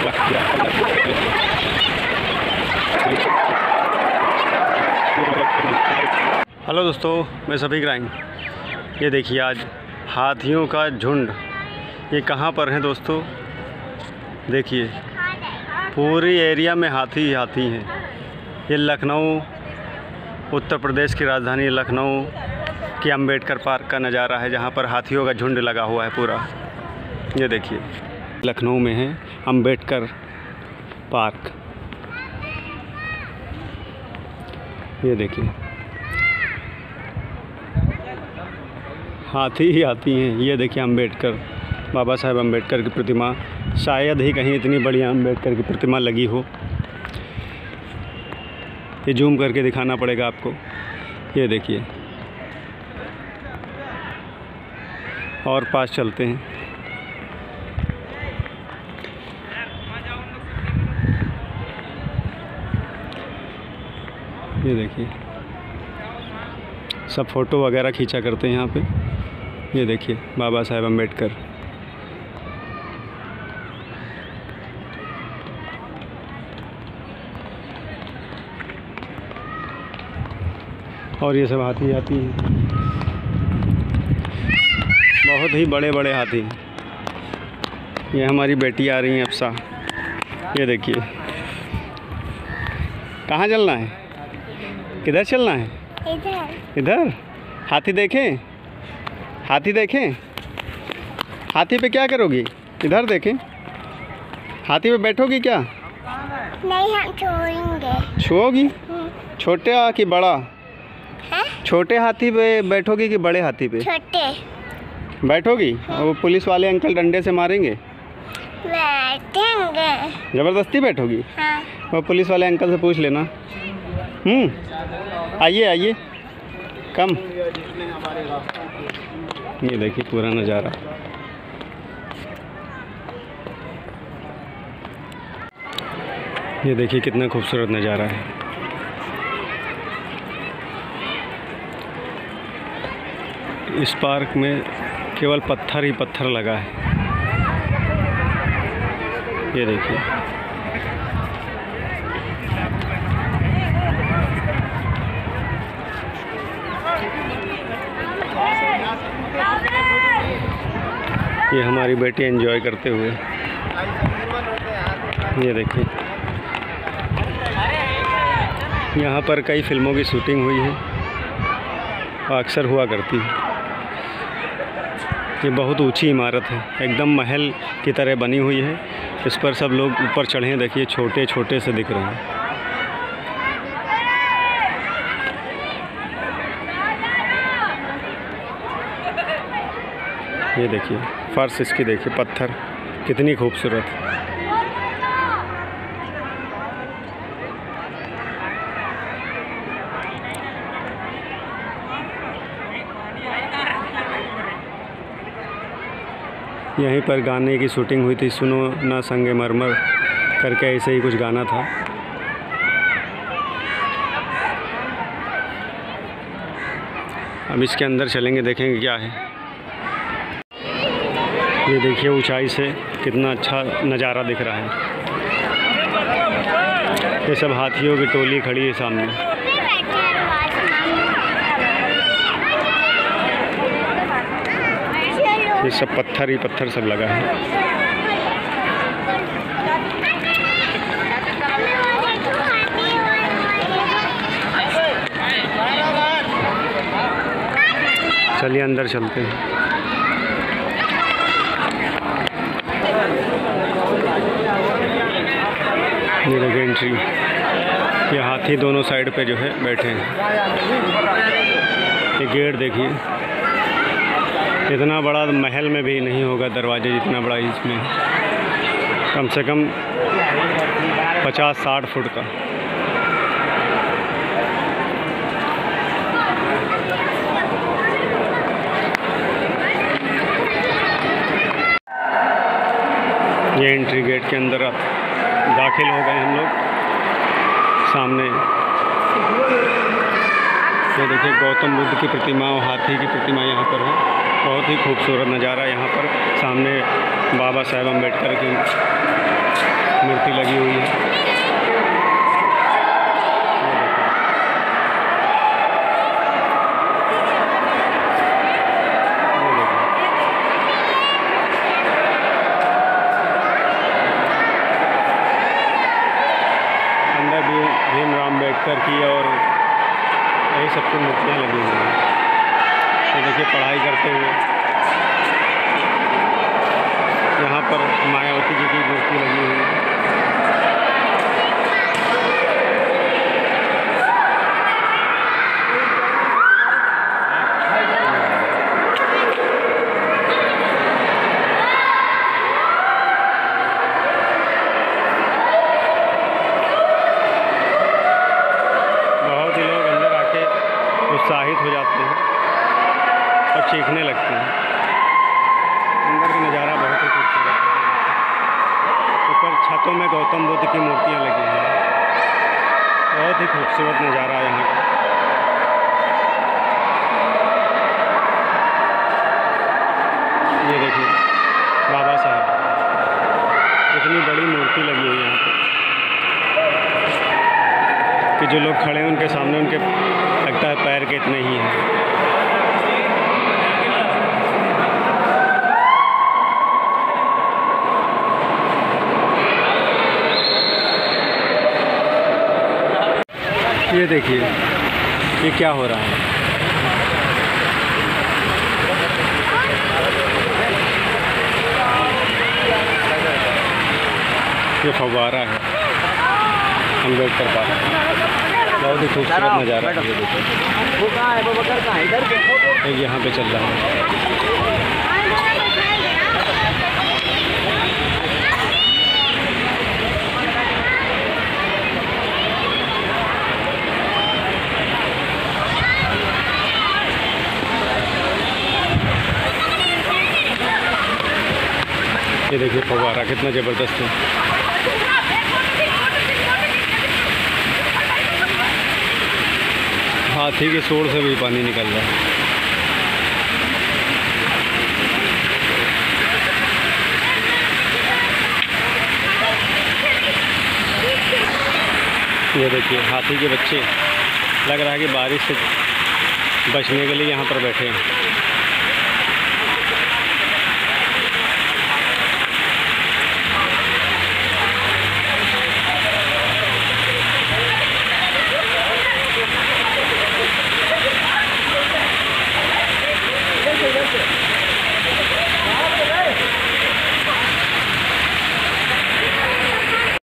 Hello दोस्तों, मैं सभी ग्राइंग ये देखिए आज हाथियों का झुंड। ये कहाँ पर हैं दोस्तों? देखिए, पूरी एरिया में हाथी ही हाथी हैं। ये लखनऊ, उत्तर प्रदेश की राजधानी लखनऊ की अंबेडकर पार्क का नज़ारा है, जहाँ पर हाथियों का झुंड लगा हुआ है पूरा। ये देखिए। लखनऊ में है, अंबेडकर पार्क। ये देखिए। हाथी ही आती हैं, ये देखिए अंबेडकर, बाबा साहेब अंबेडकर की प्रतिमा। शायद ही कहीं इतनी बड़ी अंबेडकर की प्रतिमा लगी हो। ये जूम करके दिखाना पड़ेगा आपको। ये देखिए। और पास चलते हैं। ये देखिए। सब फ़ोटो वगैरह खींचा करते हैं यहाँ पे। ये देखिए, बाबा साहेब अंबेडकर और ये सब हाथी आती हैं। बहुत ही बड़े बड़े हाथी। ये हमारी बेटी आ रही हैं अफसा ये देखिए। कहाँ चलना है? किधर चलना है? इधर। इधर? हाथी देखें। हाथी देखें। हाथी पे क्या करोगी? इधर देखें। हाथी पे बैठोगी क्या? नहीं हम छोड़ेंगे। छुओगी हम्म, छोटे आ कि बड़ा? हैं? छोटे हाथी पे बैठोगी कि बड़े हाथी पे? छोटे। बैठोगी? और वो पुलिस वाले अंकल डंडे से मारेंगे? बैठेंगे। ज़बरदस्ती बैठोगी? हाँ। वो पुलिस वाले अंकल से पूछ लेना। आइए आइए। कम। ये देखिए, पूरा नज़ारा। ये देखिए, कितना खूबसूरत नज़ारा है। इस पार्क में केवल पत्थर ही पत्थर लगा है। ये देखिए। ये हमारी बेटी एंजॉय करते हुए। ये देखिए। यहाँ पर कई फ़िल्मों की शूटिंग हुई है। अक्सर हुआ करती है। ये बहुत ऊँची इमारत है। एकदम महल की तरह बनी हुई है। इस पर सब लोग ऊपर चढ़े हैं। देखिए छोटे छोटे से दिख रहे हैं। ये देखिए, फर्श इसकी देखिए, पत्थर। कितनी खूबसूरत। यहीं पर गाने की शूटिंग हुई थी, सुनो ना संगे मरमर करके ऐसे ही कुछ गाना था। अब इसके अंदर चलेंगे, देखेंगे क्या है। ये देखिए ऊंचाई से कितना अच्छा नज़ारा दिख रहा है। ये सब हाथियों की टोली खड़ी है सामने। ये सब पत्थर ही पत्थर सब लगा है। चलिए अंदर चलते हैं। ये देखिए एंट्री ये हाथी दोनों साइड पे जो है बैठे हैं। ये गेट देखिए। इतना बड़ा महल में भी नहीं होगा दरवाजे जितना बड़ा इसमें। कम से कम पचास साठ फुट का। ये एंट्री गेट के अंदर आप दाखिल हो गए हम लोग। सामने। ये देखिए, गौतम बुद्ध की प्रतिमा और हाथी की प्रतिमा यहाँ पर है। बहुत ही खूबसूरत नज़ारा यहाँ पर। सामने बाबा साहेब अंबेडकर की शंकर की और यही सब की मूर्तियाँ लगी हुई हैं। तो देखिए, पढ़ाई करते हुए यहाँ पर मायावती जी की मूर्ति लगी हुई है बहुत ही लोग अंदर आके उत्साहित हो जाते हैं और चीखने लगते हैं। अंदर का नज़ारा बहुत ही खूबसूरत है। ऊपर छतों में गौतम बुद्ध की मूर्तियाँ लगी हैं। बहुत ही खूबसूरत नज़ारा है यहाँ का। ये देखिए, बाबा साहब। इतनी बड़ी मूर्ति लगी हुई है यहाँ पर कि जो लोग खड़े हैं, उनके सामने उनके लगता है पैर के इतने ही हैं। ये देखिए ये क्या हो रहा है? ये फव्वारा है। हम लोग अंबेडकर पार्क बहुत ही खूबसूरत नज़ारा है ये देखिए। वो कहाँ वो बकर कहाँ इधर के फ़ोटो एक यहाँ पे चल रहा है। ये देखिए फव्वारा कितना ज़बरदस्त है। हाथी के शोर से भी पानी निकल रहा है। ये देखिए, हाथी के बच्चे लग रहा है कि बारिश से बचने के लिए यहाँ पर बैठे हैं।